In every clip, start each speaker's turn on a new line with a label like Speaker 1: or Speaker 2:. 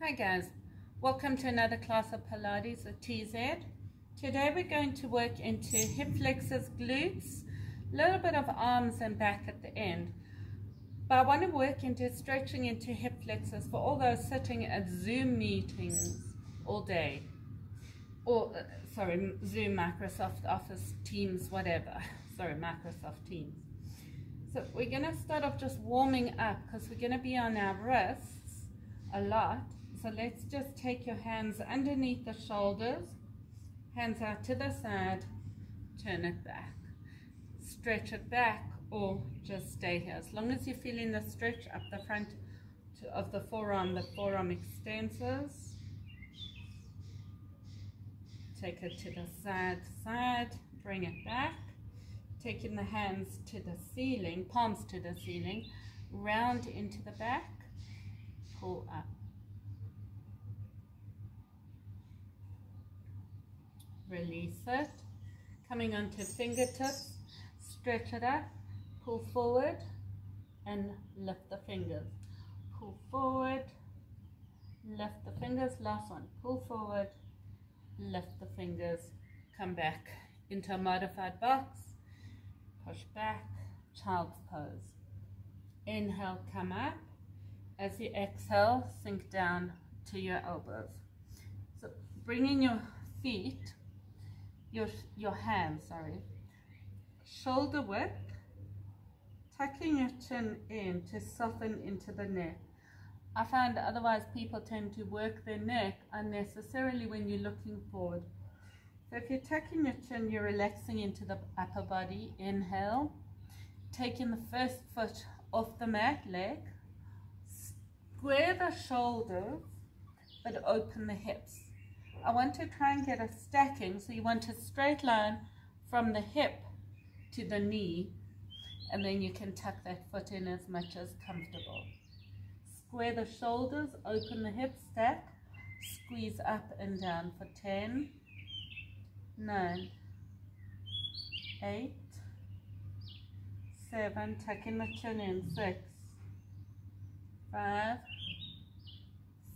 Speaker 1: Hi guys, welcome to another class of Pilates with TZ. Today we're going to work into hip flexors, glutes, a little bit of arms and back at the end. But I want to work into stretching into hip flexors for all those sitting at Zoom meetings all day. Or, uh, sorry, Zoom, Microsoft Office, Teams, whatever. Sorry, Microsoft Teams. So we're going to start off just warming up because we're going to be on our wrists a lot so let's just take your hands underneath the shoulders, hands out to the side, turn it back. Stretch it back or just stay here. As long as you're feeling the stretch up the front of the forearm, the forearm extensors. Take it to the side, side, bring it back. Taking the hands to the ceiling, palms to the ceiling, round into the back, pull up. Release it. Coming onto fingertips, stretch it up, pull forward and lift the fingers. Pull forward, lift the fingers, last one. Pull forward, lift the fingers, come back into a modified box, push back, child's pose. Inhale, come up. As you exhale, sink down to your elbows. So bringing your feet your, your hands, sorry, shoulder width, tucking your chin in to soften into the neck. I find otherwise people tend to work their neck unnecessarily when you're looking forward. So if you're tucking your chin, you're relaxing into the upper body. Inhale, taking the first foot off the mat, leg, square the shoulders, but open the hips. I want to try and get a stacking. So you want a straight line from the hip to the knee. And then you can tuck that foot in as much as comfortable. Square the shoulders, open the hip stack. Squeeze up and down for 10, 9, 8, 7, tuck in the chin in, 6, 5,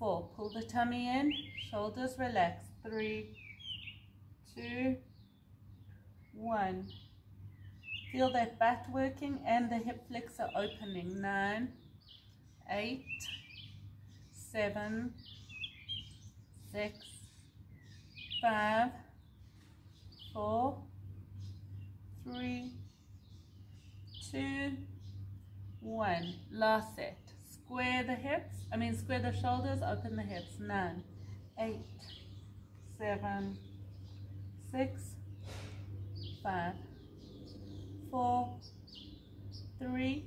Speaker 1: four. Pull the tummy in, shoulders relax. Three, two, one. Feel that butt working and the hip flexor opening. Nine, eight, seven, six, five, four, three, two, one. Last set. Square the hips, I mean square the shoulders, open the hips. Nine, eight, seven, six, five, four, three,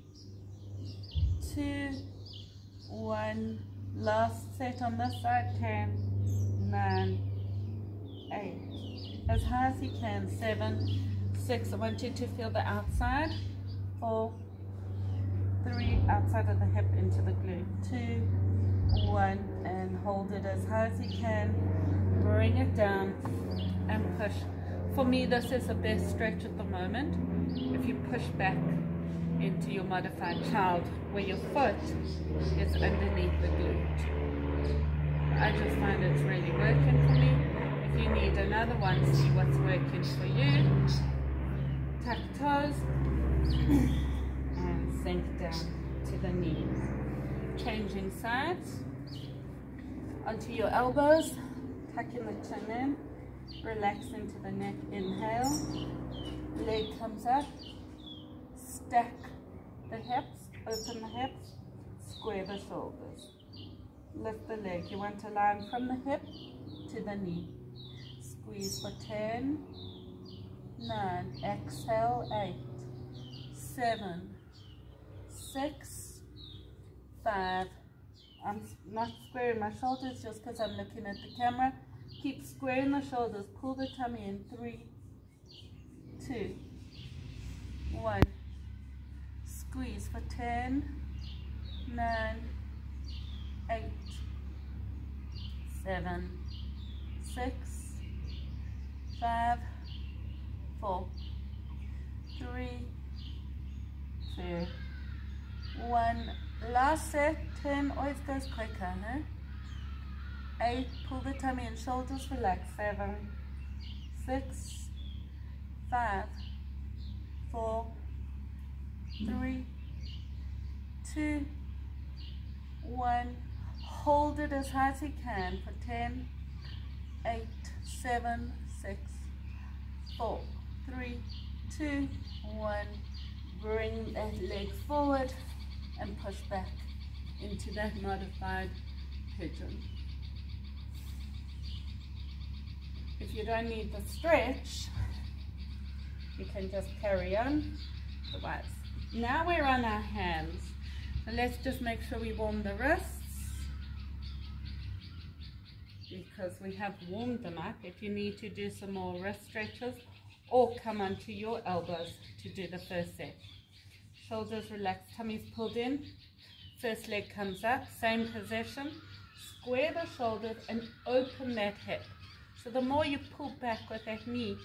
Speaker 1: two, one. Last set on this side, ten, nine, eight. As high as you can, seven, six. I want you to feel the outside. Four, three, outside of the hip into the glute, two, one, and hold it as high as you can, bring it down and push. For me, this is the best stretch at the moment. If you push back into your modified child, where your foot is underneath the glute. I just find it's really working for me. If you need another one, see what's working for you. Tuck toes sink down to the knees. Changing sides onto your elbows, tucking the chin in, relax into the neck, inhale, leg comes up, stack the hips, open the hips, square the shoulders. Lift the leg, you want to line from the hip to the knee. Squeeze for 10, 9, exhale, 8, 7, six, five. I'm not squaring my shoulders just because I'm looking at the camera. Keep squaring the shoulders. Pull the tummy in. Three, two, one. Squeeze for ten, nine, eight, seven, six, five, four, three, two one last set 10 always goes quicker eight, pull the tummy and shoulders, relax, seven, six, five, four, three, two, one. Hold it as high as you can for 10, 8, 7, 6, 4, 3, 2, 1. Bring that leg forward and push back into that modified pigeon. If you don't need the stretch, you can just carry on otherwise. Now we're on our hands. Let's just make sure we warm the wrists because we have warmed them up. If you need to do some more wrist stretches or come onto your elbows to do the first set. Shoulders relaxed, tummies pulled in. First leg comes up, same position. Square the shoulders and open that hip. So the more you pull back with that knee,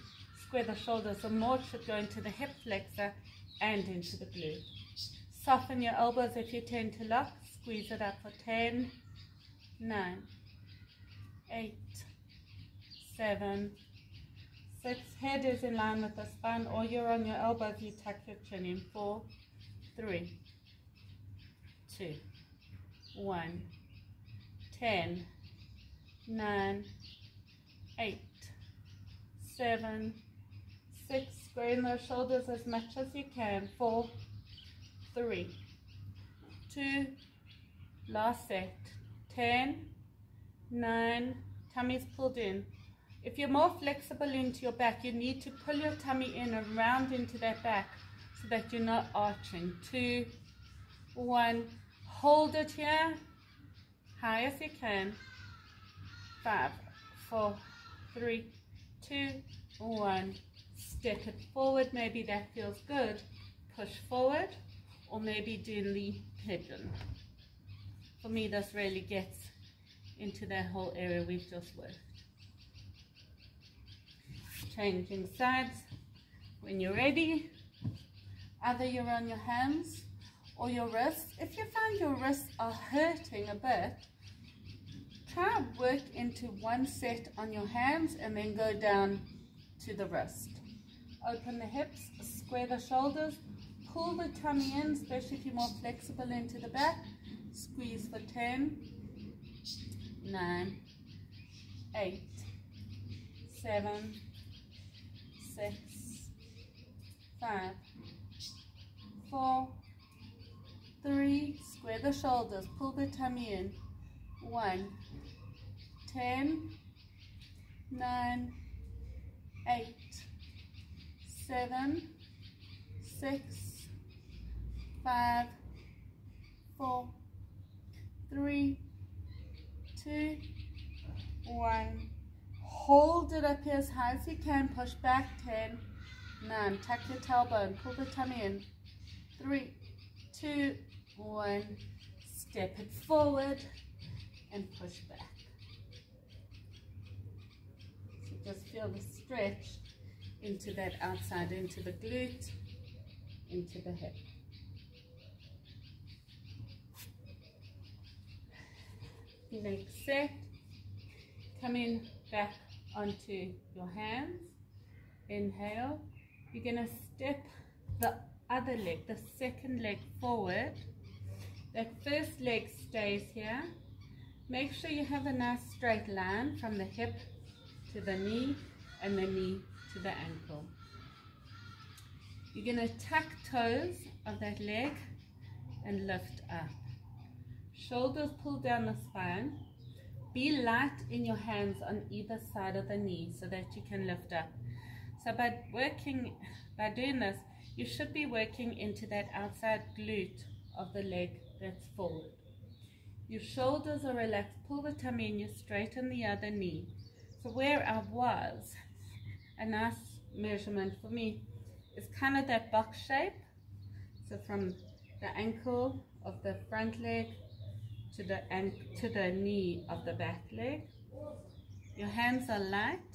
Speaker 1: square the shoulders, the more it should go into the hip flexor and into the glute. Soften your elbows if you tend to lock. Squeeze it up for 10, 9, 8, 7, 6. Head is in line with the spine or you're on your elbows, you tuck your chin in. 4, 3, 2, 1, 10, 9, 8, 7, 6. Squaring those shoulders as much as you can. four, three, two, last set. 10, 9, tummy's pulled in. If you're more flexible into your back, you need to pull your tummy in and round into that back so that you're not arching. Two, one, hold it here, high as you can. Five, four, three, two, one. Step it forward, maybe that feels good. Push forward, or maybe do the pigeon. For me, this really gets into that whole area we've just worked. Changing sides. When you're ready, either you're on your hands or your wrists. If you find your wrists are hurting a bit, try work into one set on your hands and then go down to the wrist. Open the hips, square the shoulders, pull the tummy in, especially if you're more flexible into the back. Squeeze for 10, 9, 8, 7, 6, 5, 4, 3, square the shoulders, pull the tummy in, 1, 10, 9, 8, 7, 6, 5, 4, 3, two, one. Hold it up here as high as you can. Push back, ten, nine, Tuck your tailbone. Pull the tummy in. Three, two, one. Step it forward and push back. So just feel the stretch into that outside, into the glute, into the hip. next set coming back onto your hands inhale you're going to step the other leg the second leg forward that first leg stays here make sure you have a nice straight line from the hip to the knee and the knee to the ankle you're going to tuck toes of that leg and lift up Shoulders pull down the spine. Be light in your hands on either side of the knee so that you can lift up. So by working, by doing this, you should be working into that outside glute of the leg that's forward. Your shoulders are relaxed. Pull the tummy and you straighten the other knee. So where I was, a nice measurement for me is kind of that box shape. So from the ankle of the front leg to the to the knee of the back leg. Your hands are light.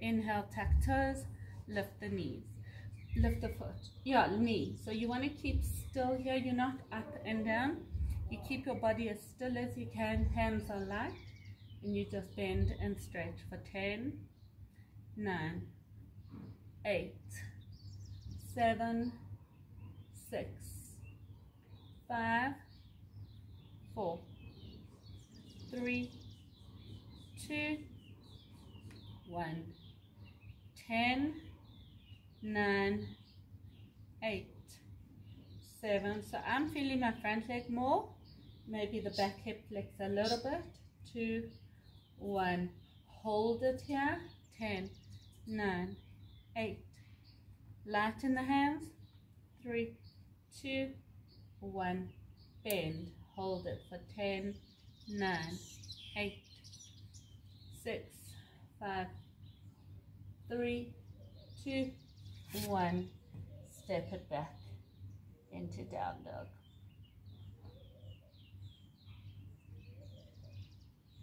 Speaker 1: Inhale, tuck toes, lift the knees. Lift the foot. Yeah, knee. So you want to keep still here. You're not up and down. You keep your body as still as you can. Hands are light. and you just bend and stretch for 10, 9, 8, 7, 6, 5, 4, 3, 2, 1, 10, 9, 8, 7. So I'm feeling my front leg more. Maybe the back hip flex a little bit. 2, 1. Hold it here. Ten, nine, 8. Light in the hands. Three, two, one, Bend. Hold it for 10, 9, 8, 6, 5, 3, 2, 1. Step it back into down dog.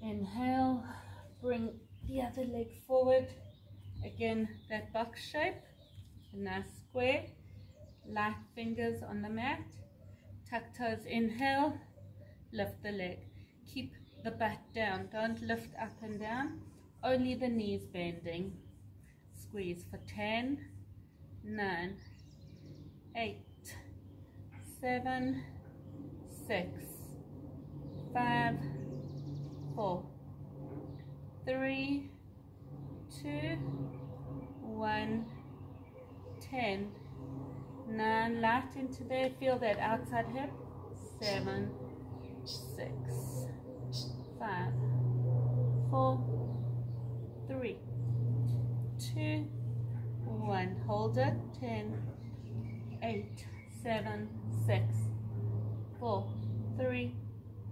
Speaker 1: Inhale, bring the other leg forward. Again, that box shape, a nice square. Light fingers on the mat. Tuck toes, inhale, lift the leg. Keep the butt down, don't lift up and down. Only the knees bending. Squeeze for 10, 9, 8, seven, six, five, four, three, two, one, ten, nine, light into there, feel that outside hip, seven, six, five, four, three, two, one, hold it, ten, eight, seven, six, four, three,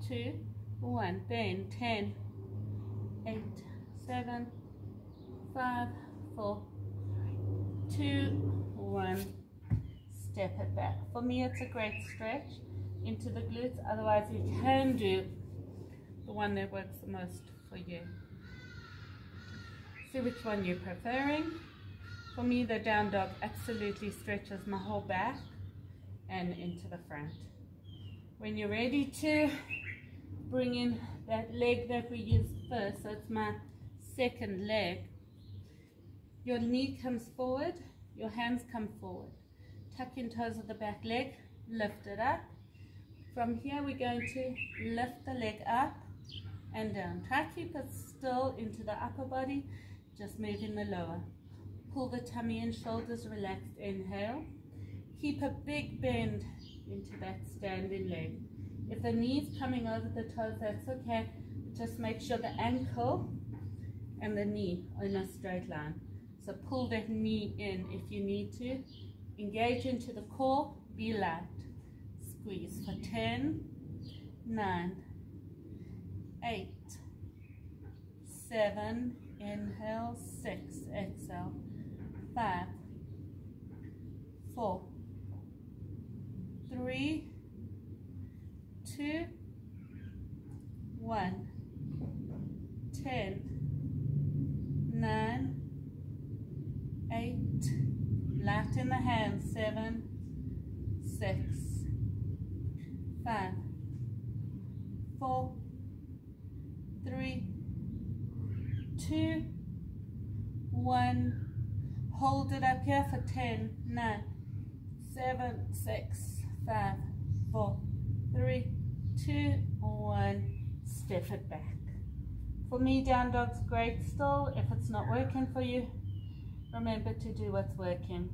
Speaker 1: two, one. Bend. Ten, eight, seven, five, four, two, one. Step it back. For me, it's a great stretch into the glutes. Otherwise, you can do the one that works the most for you. See which one you're preferring. For me, the down dog absolutely stretches my whole back and into the front. When you're ready to bring in that leg that we used first, so it's my second leg, your knee comes forward, your hands come forward. Tuck in toes of the back leg, lift it up. From here we're going to lift the leg up and down. Try to keep it still into the upper body, just moving the lower. Pull the tummy and shoulders relaxed, inhale. Keep a big bend into that standing leg. If the knee's coming over the toes, that's okay. Just make sure the ankle and the knee are in a straight line. So pull that knee in if you need to. Engage into the core, be light. Squeeze for 10, 9, 8, 7, inhale, 6, exhale, 5, 4, three, two, one, ten, nine, eight, left in the hand, seven, six, five, four, three, two, one. Hold it up here for ten, nine, seven, six, five, four, three, two, one. Step it back. For me, down dog's great still. If it's not working for you, remember to do what's working.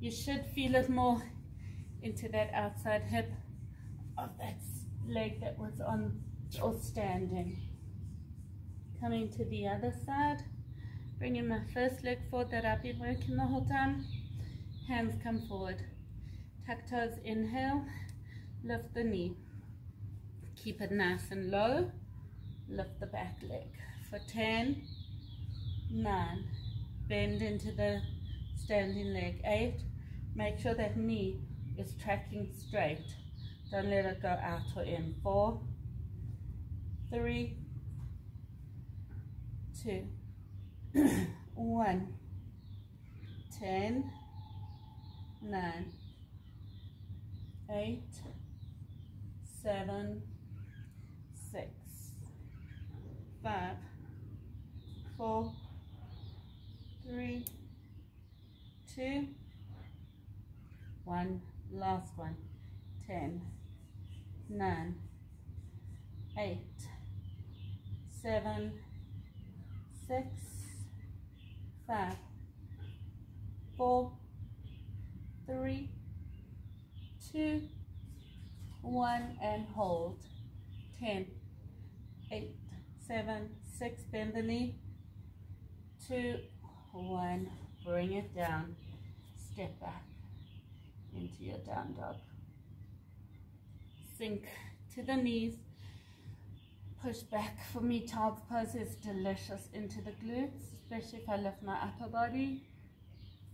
Speaker 1: You should feel it more into that outside hip of that leg that was on or standing. Coming to the other side, bringing my first leg forward that I've been working the whole time. Hands come forward. Tuck toes, inhale, lift the knee. Keep it nice and low. Lift the back leg for 10, 9, bend into the standing leg, 8, make sure that knee is tracking straight. Don't let it go out or in. 4, 3, 2, 1, 10, 9, eight, seven, six, five, four, three, two, one, last one, ten, nine, eight, seven, six, five, four, three, two, one, and hold. Ten, eight, seven, six, bend the knee, two, one, bring it down, step back into your down dog. Sink to the knees, push back. For me, child's pose is delicious into the glutes, especially if I lift my upper body.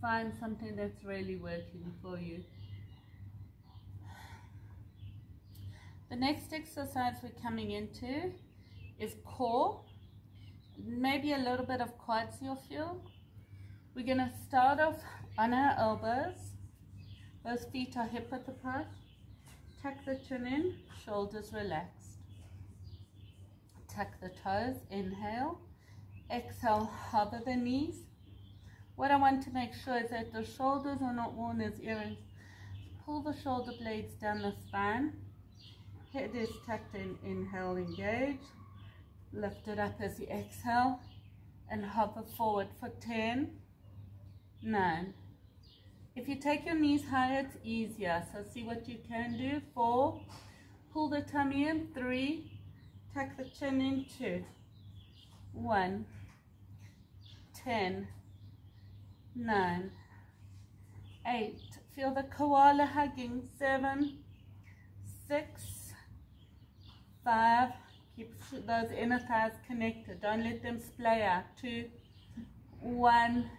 Speaker 1: Find something that's really working for you. The next exercise we're coming into is core, maybe a little bit of feel. We're going to start off on our elbows. Those feet are hip width apart. Tuck the chin in, shoulders relaxed. Tuck the toes, inhale. Exhale, hover the knees. What I want to make sure is that the shoulders are not worn as earrings. Pull the shoulder blades down the spine. Head is tucked in, inhale, engage. Lift it up as you exhale and hover forward for 10, 9. If you take your knees higher, it's easier. So see what you can do. 4, pull the tummy in. 3, tuck the chin in. 2, 1, 10, 9, 8. Feel the koala hugging. 7, 6, 5, Keep those inner thighs connected. Don't let them splay out. Two, one.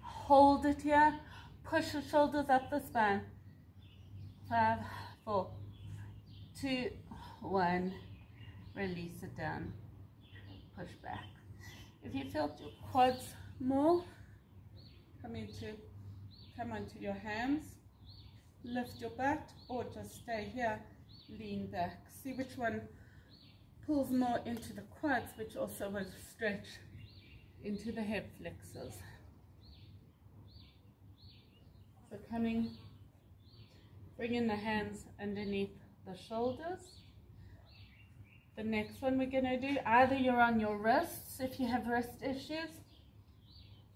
Speaker 1: Hold it here. Push the shoulders up the spine. Five, four, two, one. Release it down. Push back. If you feel your quads more, come into, come onto your hands. Lift your butt or just stay here. Lean back. See which one pulls more into the quads, which also will stretch into the hip flexors. So coming, bringing the hands underneath the shoulders. The next one we're going to do, either you're on your wrists if you have wrist issues,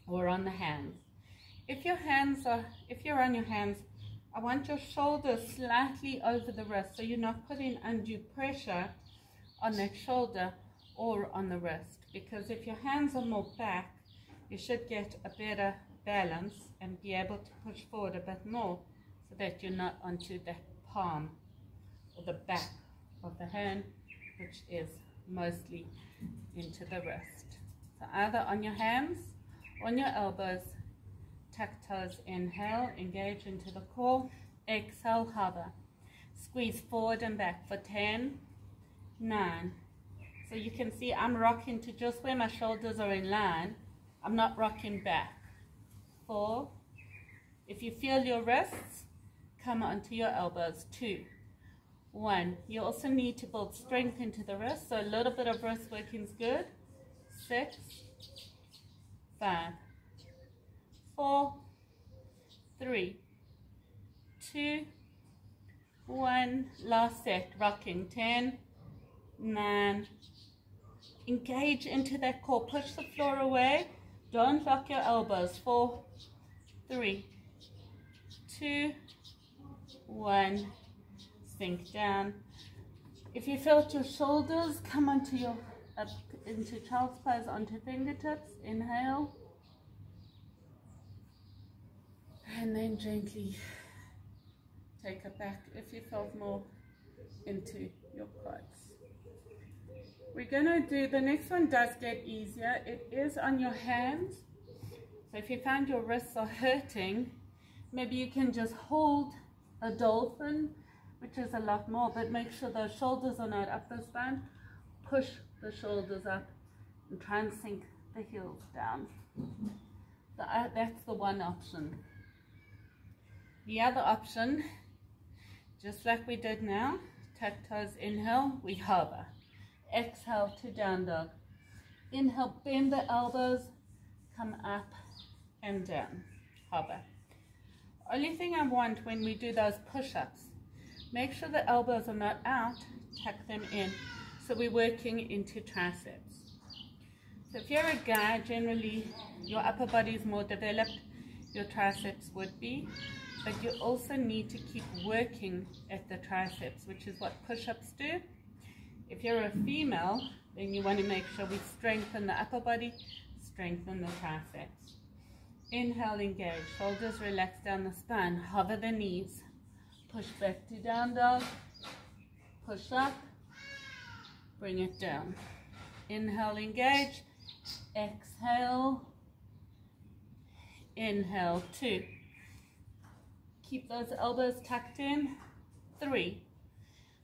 Speaker 1: or on the hands. If your hands are, if you're on your hands, I want your shoulders slightly over the wrist, so you're not putting undue pressure on that shoulder or on the wrist because if your hands are more back you should get a better balance and be able to push forward a bit more so that you're not onto the palm or the back of the hand which is mostly into the wrist. So either on your hands, on your elbows, tuck toes, inhale, engage into the core, exhale, hover. Squeeze forward and back for 10, nine. So you can see I'm rocking to just where my shoulders are in line. I'm not rocking back. Four. If you feel your wrists, come onto your elbows. Two. One. You also need to build strength into the wrist, so a little bit of wrist working is good. Six. Five. Four. Three. Two. One. Last set. Rocking. Ten nine. Engage into that core. Push the floor away. Don't lock your elbows. Four, three, two, one. Sink down. If you felt your shoulders, come onto your up into child's pose onto fingertips. Inhale. And then gently take it back if you felt more into your quads. We're going to do, the next one does get easier. It is on your hands. So if you find your wrists are hurting, maybe you can just hold a dolphin, which is a lot more, but make sure those shoulders are not up the spine. Push the shoulders up and try and sink the heels down. Uh, that's the one option. The other option, just like we did now, tuck toes, inhale, we hover exhale to down dog. Inhale, bend the elbows, come up and down, hover. Only thing I want when we do those push-ups, make sure the elbows are not out, tuck them in. So we're working into triceps. So if you're a guy, generally your upper body is more developed, your triceps would be, but you also need to keep working at the triceps, which is what push-ups do. If you're a female, then you want to make sure we strengthen the upper body, strengthen the triceps. Inhale, engage, shoulders relax down the spine, hover the knees, push back to down dog, push up, bring it down. Inhale, engage, exhale, inhale, two. Keep those elbows tucked in, three.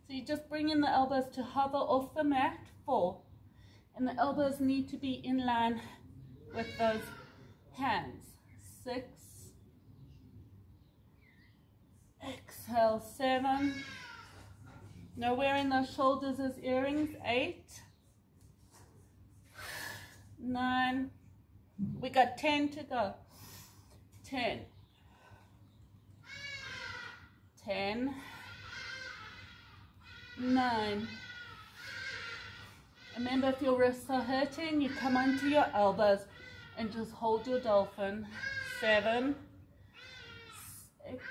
Speaker 1: So you just bring in the elbows to hover off the mat, four. And the elbows need to be in line with those hands. Six. Exhale, seven. No wearing those shoulders as earrings, eight. Nine. We got 10 to go. 10. 10. 9. Remember, if your wrists are hurting, you come onto your elbows and just hold your dolphin. Seven, six,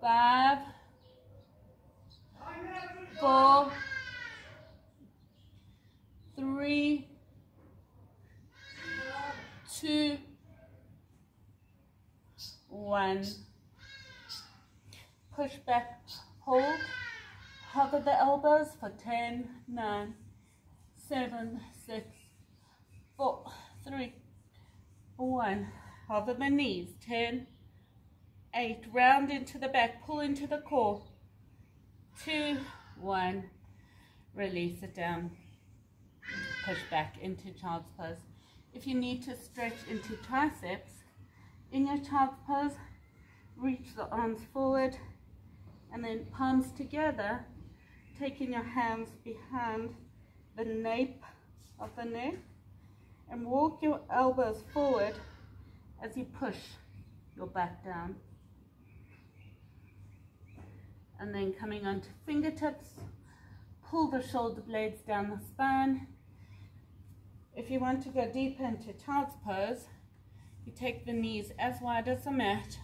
Speaker 1: five, four, three, two, one. Push back, hold. Hover the elbows for 10, 9, 7, 6, 4, 3, 1. Hover the knees. 10, 8. Round into the back. Pull into the core. 2, 1. Release it down. Push back into child's pose. If you need to stretch into triceps, in your child's pose, reach the arms forward and then palms together taking your hands behind the nape of the neck and walk your elbows forward as you push your back down. And then coming onto fingertips, pull the shoulder blades down the spine. If you want to go deeper into child's pose, you take the knees as wide as the mat,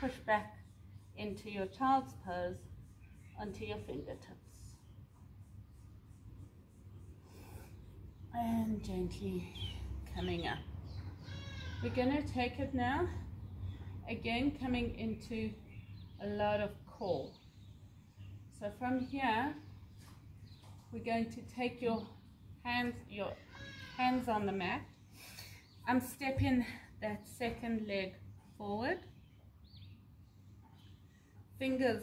Speaker 1: push back into your child's pose onto your fingertips. And gently coming up. We're going to take it now, again coming into a lot of core. So from here, we're going to take your hands, your hands on the mat. I'm stepping that second leg forward. Fingers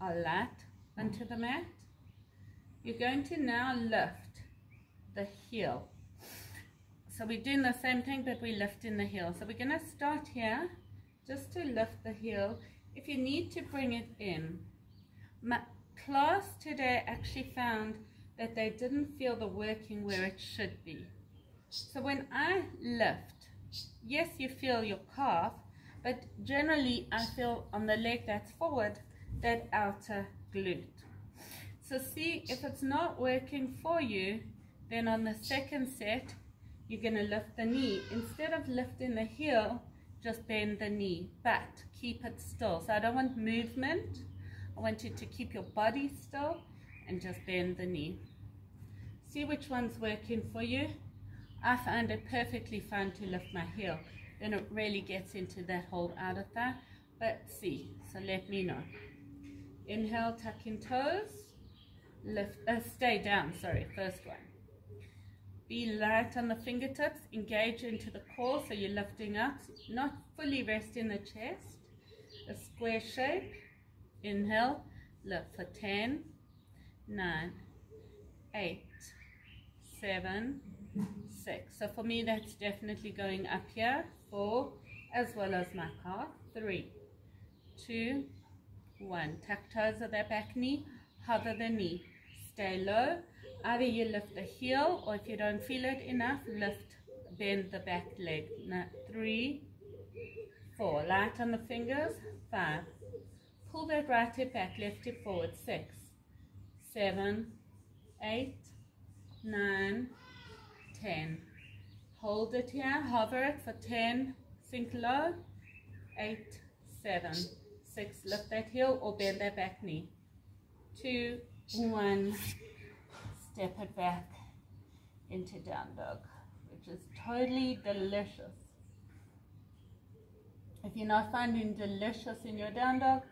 Speaker 1: are light onto the mat. You're going to now lift the heel. So we're doing the same thing, but we're lifting the heel. So we're going to start here, just to lift the heel. If you need to bring it in. Class today actually found that they didn't feel the working where it should be. So when I lift, yes, you feel your calf, but generally I feel on the leg that's forward, that outer glute. So see, if it's not working for you, then on the second set, you're going to lift the knee. Instead of lifting the heel, just bend the knee, but keep it still. So I don't want movement. I want you to keep your body still and just bend the knee. See which one's working for you. I find it perfectly fine to lift my heel. Then it really gets into that whole outer thigh. But see, so let me know. Inhale, tuck in toes. Lift, uh, stay down, sorry, first one. Be light on the fingertips, engage into the core so you're lifting up, not fully resting the chest. A square shape. Inhale, lift for 10, 9, 8, 7, 6. So for me, that's definitely going up here, 4, as well as my calf, 3, 2, 1. Tuck toes of that back knee, hover the knee, stay low. Either you lift the heel, or if you don't feel it enough, lift, bend the back leg. Now, 3, 4. Light on the fingers, 5, the right hip back lifted forward six, seven, eight, nine, ten. Hold it here, hover it for 10, sink low, Eight, seven, six. lift that heel or bend that back knee, 2, 1, step it back into down dog, which is totally delicious. If you're not finding delicious in your down dog,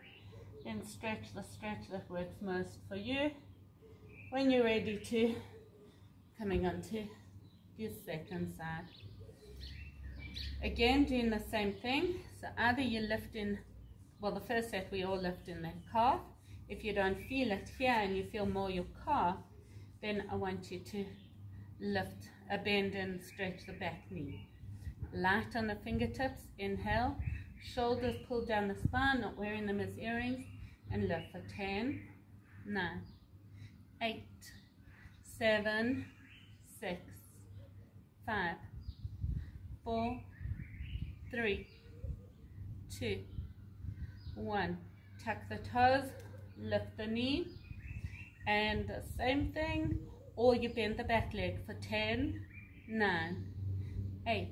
Speaker 1: then stretch the stretch that works most for you. When you're ready to, coming on to your second side. Again, doing the same thing. So either you lift in, well the first set we all lift in the calf. If you don't feel it here and you feel more your calf, then I want you to lift, bend and stretch the back knee. Light on the fingertips, inhale, shoulders pull down the spine, not wearing them as earrings, and lift for 10, 9, 8, 7, 6, 5, 4, 3, 2, 1. Tuck the toes, lift the knee, and the same thing, or you bend the back leg for 10, 9, 8,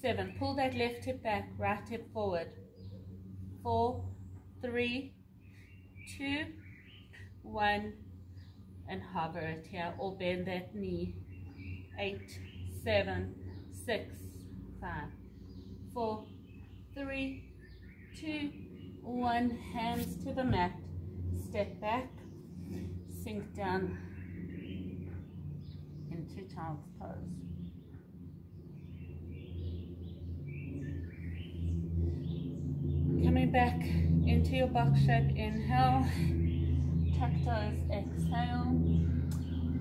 Speaker 1: 7. Pull that left hip back, right hip forward. 4, 3, 2, 1, and hover it here, or bend that knee. 8, 7, 6, 5, 4, 3, 2, 1. Hands to the mat. Step back sink down into child's pose. Coming back into your box shape, inhale, tuck toes, exhale.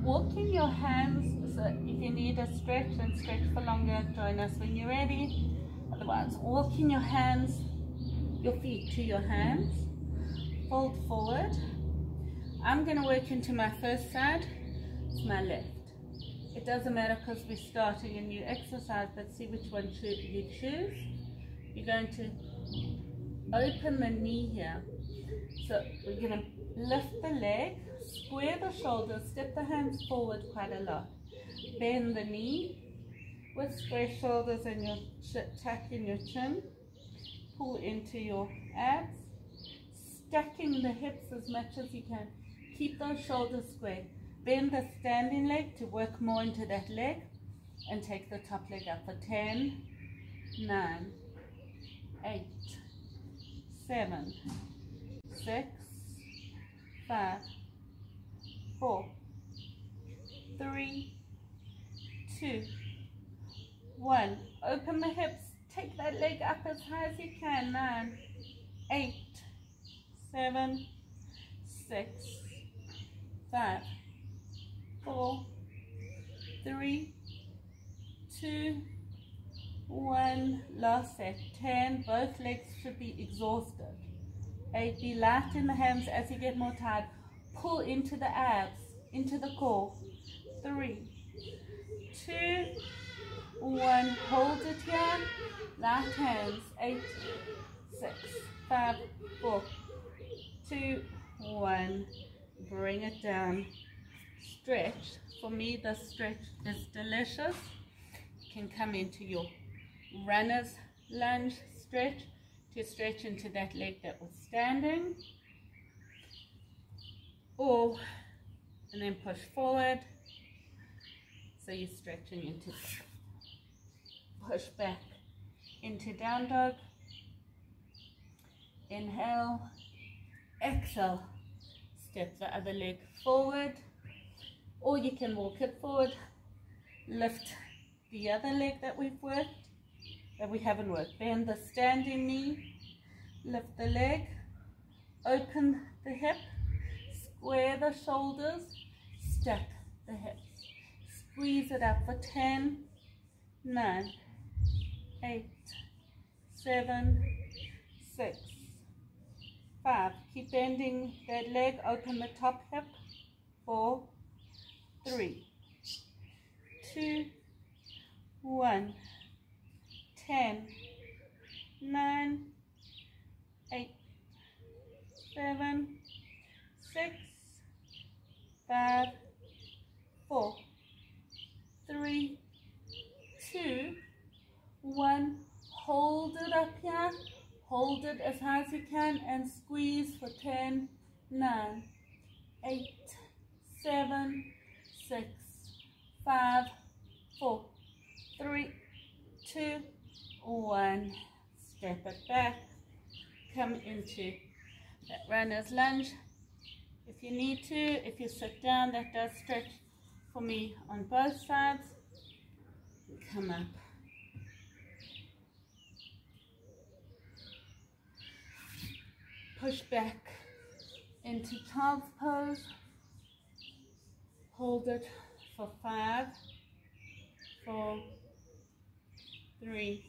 Speaker 1: Walking your hands, so if you need a stretch, then stretch for longer, join us when you're ready. Otherwise, walking your hands, your feet to your hands, fold forward, I'm going to work into my first side, it's my left. It doesn't matter because we're starting a new exercise, but see which one you choose. You're going to open the knee here. So we're going to lift the leg, square the shoulders, step the hands forward quite a lot. Bend the knee with square shoulders and your tuck in your chin. Pull into your abs, stacking the hips as much as you can. Keep those shoulders square. Bend the standing leg to work more into that leg. And take the top leg up for 10, 9, 8, 7, 6, 5, 4, 3, 2, 1. Open the hips. Take that leg up as high as you can. 9, 8, 7, 6, five, four, three, two, one. Last set. Ten. Both legs should be exhausted. Eight. Be light in the hands as you get more tired. Pull into the abs, into the core. Three, two, one. Hold it here. Light hands. Eight, six, five, four, two, one bring it down stretch for me the stretch is delicious you can come into your runner's lunge stretch to stretch into that leg that was standing. Or and then push forward. So you're stretching into push back into down dog. Inhale exhale step the other leg forward. Or you can walk it forward. Lift the other leg that we've worked that we haven't worked bend the standing knee lift the leg open the hip square the shoulders stack the hips. Squeeze it up for 10 9 8 7 6 Five, keep bending that leg, open the top hip. Four, three, two, one, ten, nine, eight, seven, six, five, four, three, two, one. Hold it up here. Hold it as high as you can and squeeze for 10, 9, 8, 7, 6, 5, 4, 3, 2, 1. Step it back. Come into that runner's lunge. If you need to, if you sit down, that does stretch for me on both sides. Come up. Push back into child's pose. Hold it for five, four, three,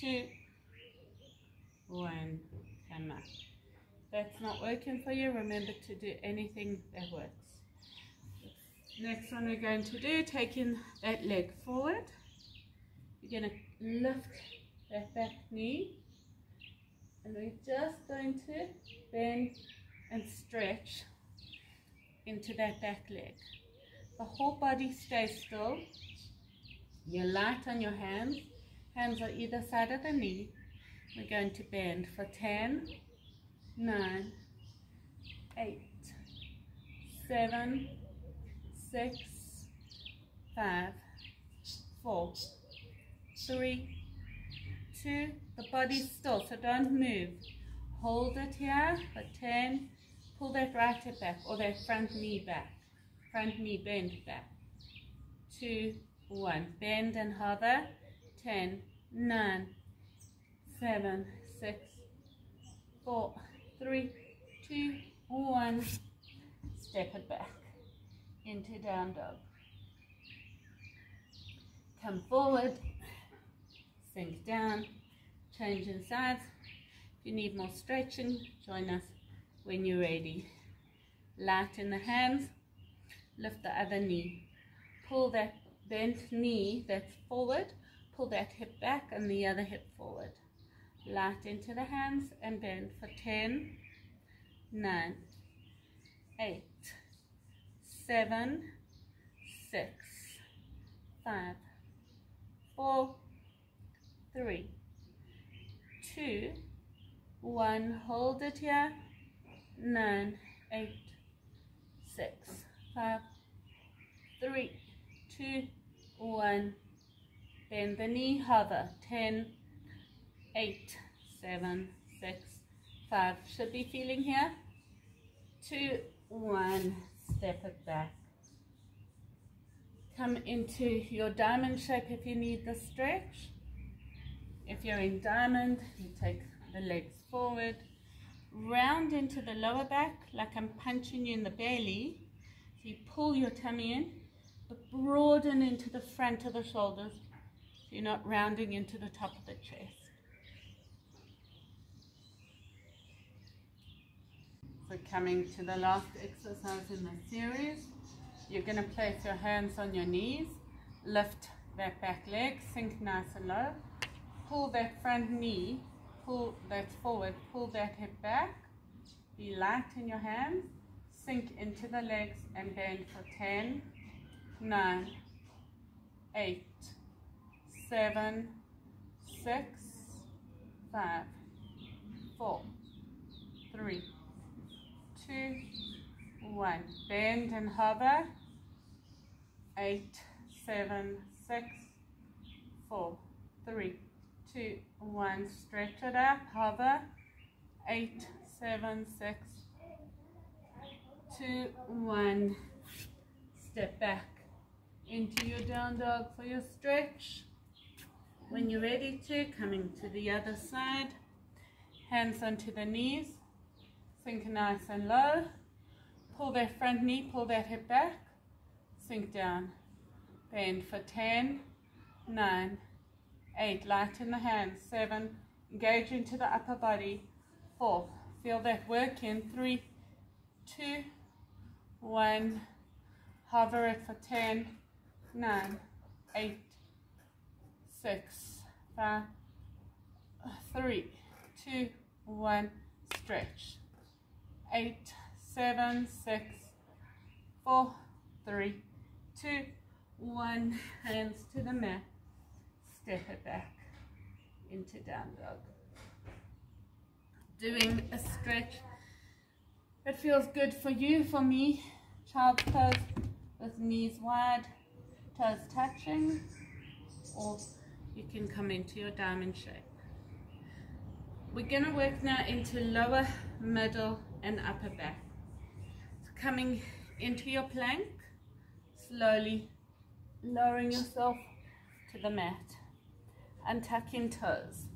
Speaker 1: two, one. Up. That's not working for you, remember to do anything that works. Next one we're going to do, taking that leg forward. You're going to lift that back knee. And we're just going to bend and stretch into that back leg. The whole body stays still. You're light on your hands. Hands on either side of the knee. We're going to bend for 10, 9, 8, 7, 6, 5, 4, 3, 2, the body's still, so don't move. Hold it here for 10, pull that right hip back or that front knee back. Front knee bend back. 2, 1, bend and hover. 10, 9, 7, 6, 4, 3, 2, 1. Step it back into down dog. Come forward, sink down, change in sides. If you need more stretching, join us when you're ready. Light in the hands, lift the other knee. Pull that bent knee that's forward, pull that hip back and the other hip forward. Light into the hands and bend for 10, 9, 8, 7, 6, 5, 4, 3, 2, 1. Hold it here. 9, 8, 6, 5, 3, 2, 1. Bend the knee, hover. 10, 8, 7, 6, 5. Should be feeling here. 2, 1. Step it back. Come into your diamond shape if you need the stretch. If you're in diamond, you take the legs forward, round into the lower back like I'm punching you in the belly. So you pull your tummy in, but broaden into the front of the shoulders. You're not rounding into the top of the chest. So coming to the last exercise in the series, you're going to place your hands on your knees, lift that back leg, sink nice and low, pull that front knee, pull that forward, pull that hip back, be light in your hands, sink into the legs and bend for 10, 9, 8, 7, 6, 5, 4, 3, 2, 1. Bend and hover. 8, 7, 6, 4, 3, two, one. Stretch it up, hover. Eight, seven, six, two, one. Step back into your down dog for your stretch. When you're ready to, coming to the other side. Hands onto the knees. Sink nice and low. Pull that front knee, pull that hip back. Sink down. Bend for 10, 9, eight, light in the hands, seven, engage into the upper body, four, feel that work in, three, two, one, Hover it for 10, 9, 8, 6, 5, 3, 2, 1, stretch. 8, 7, 6, 4, 3, 2, 1, hands to the mat. Step it back into down dog. Doing a stretch it feels good for you, for me. Child's pose with knees wide, toes touching, or you can come into your diamond shape. We're going to work now into lower, middle, and upper back. So coming into your plank, slowly lowering yourself to the mat. Untucking toes.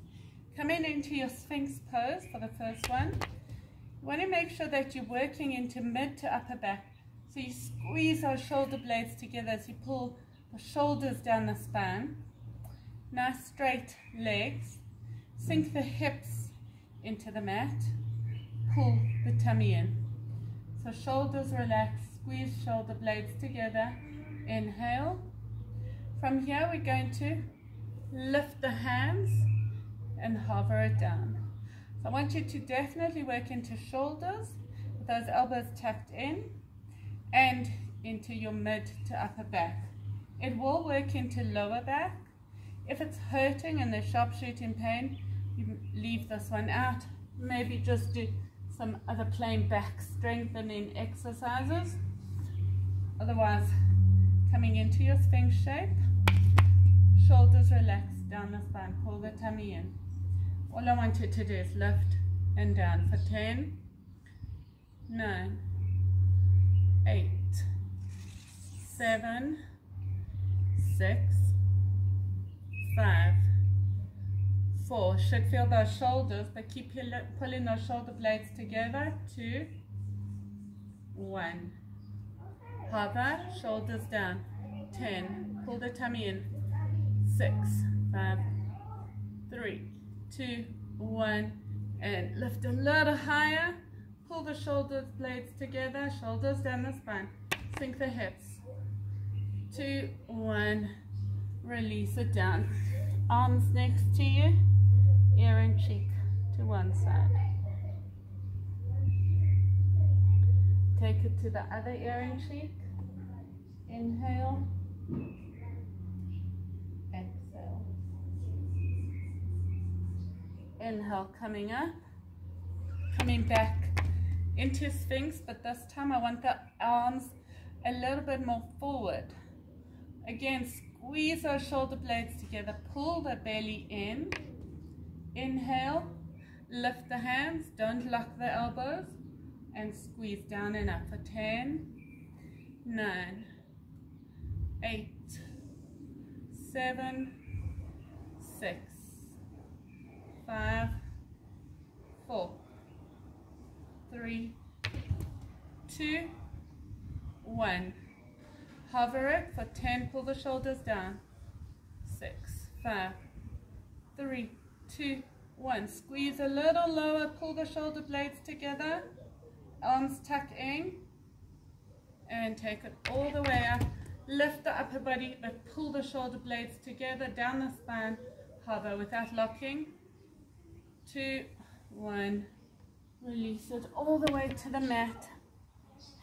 Speaker 1: Coming into your Sphinx pose for the first one. You want to make sure that you're working into mid to upper back. So you squeeze those shoulder blades together as you pull the shoulders down the spine. Nice straight legs. Sink the hips into the mat. Pull the tummy in. So shoulders relax, squeeze shoulder blades together. Inhale. From here we're going to lift the hands and hover it down. So I want you to definitely work into shoulders with those elbows tucked in and into your mid to upper back. It will work into lower back. If it's hurting and there's sharpshooting pain, you leave this one out. Maybe just do some other plain back strengthening exercises. Otherwise, coming into your Sphinx shape, shoulders relaxed down the spine, pull the tummy in. All I want you to do is lift and down for 10, 9, 8, 7, 6, 5, 4. Should feel those shoulders, but keep pulling those shoulder blades together. 2, 1. Hover, shoulders down. 10. Pull the tummy in. 6, 5, 3, two, one, and lift a little higher. Pull the shoulder blades together, shoulders down the spine. Sink the hips. Two, one, release it down. Arms next to you, ear and cheek to one side. Take it to the other ear and cheek. Inhale. Exhale. Inhale, coming up, coming back into Sphinx, but this time I want the arms a little bit more forward. Again, squeeze our shoulder blades together, pull the belly in, inhale, lift the hands, don't lock the elbows, and squeeze down and up for 10, 9, 8, 7, 6, five, four, three, two, one. Hover it for 10, pull the shoulders down. Six, five, three, two, one. Squeeze a little lower, pull the shoulder blades together. Arms tuck in. And take it all the way up. Lift the upper body, but pull the shoulder blades together down the spine. Hover without locking two, one. Release it all the way to the mat.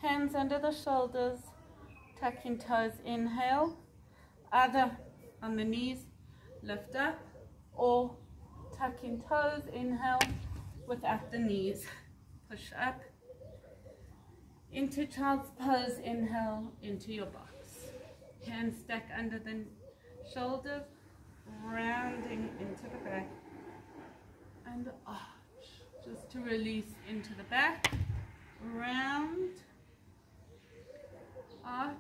Speaker 1: Hands under the shoulders, tucking toes, inhale. Other on the knees, lift up, or tucking toes, inhale, without the knees. Push up. Into child's pose, inhale, into your box. Hands stack under the shoulders, rounding into the back and arch just to release into the back round arch.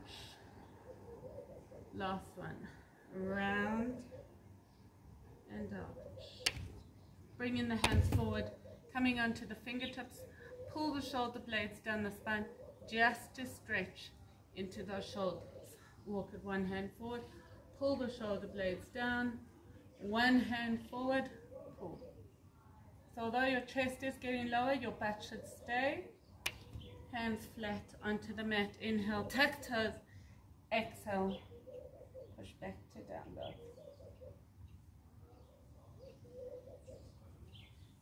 Speaker 1: Last one. Round. And arch. Bringing the hands forward. Coming onto the fingertips. Pull the shoulder blades down the spine. Just to stretch into those shoulders. Walk with one hand forward. Pull the shoulder blades down. One hand forward. Pull. So although your chest is getting lower, your back should stay. Hands flat onto the mat. Inhale, tuck toes. Exhale, push back to down dog.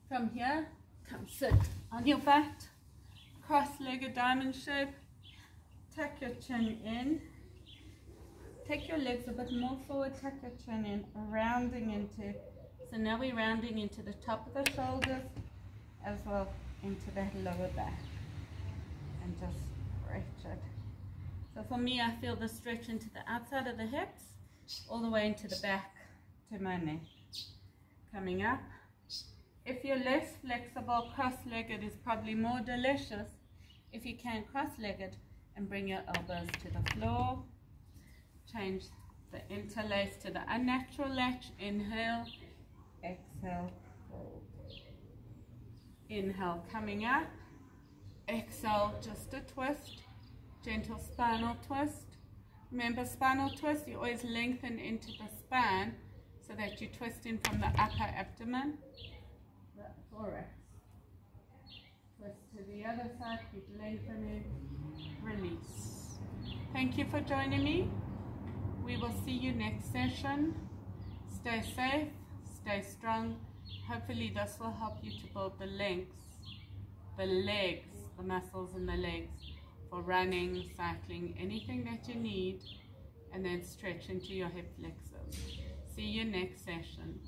Speaker 1: From here, come sit on your butt, cross-legged diamond shape. Tuck your chin in. Take your legs a bit more forward, tuck your chin in, rounding into, so now we're rounding into the top of the shoulders as well into that lower back and just stretch it. So for me, I feel the stretch into the outside of the hips, all the way into the back to my neck. Coming up. If you're less flexible, cross-legged is probably more delicious. If you can cross-legged and bring your elbows to the floor. Change the interlace to the unnatural latch. Inhale, exhale. Inhale, coming up. Exhale, just a twist gentle spinal twist. Remember spinal twist, you always lengthen into the spine so that you're twisting from the upper abdomen, the thorax. Twist to the other side, keep lengthening, release. Thank you for joining me. We will see you next session. Stay safe, stay strong. Hopefully this will help you to build the lengths, the legs, the muscles in the legs for running, cycling, anything that you need, and then stretch into your hip flexors. See you next session.